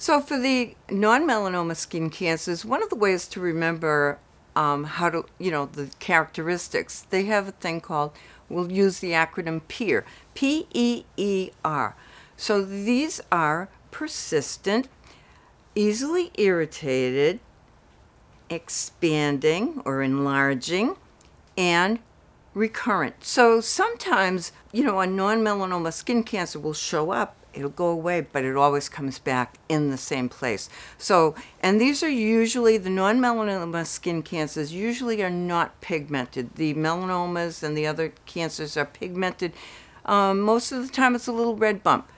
So for the non-melanoma skin cancers, one of the ways to remember um, how to, you know, the characteristics, they have a thing called, we'll use the acronym PEER, P-E-E-R. So these are persistent, easily irritated, expanding or enlarging, and recurrent. So sometimes, you know, a non-melanoma skin cancer will show up it'll go away, but it always comes back in the same place. So, and these are usually the non-melanoma skin cancers usually are not pigmented. The melanomas and the other cancers are pigmented. Um, most of the time it's a little red bump.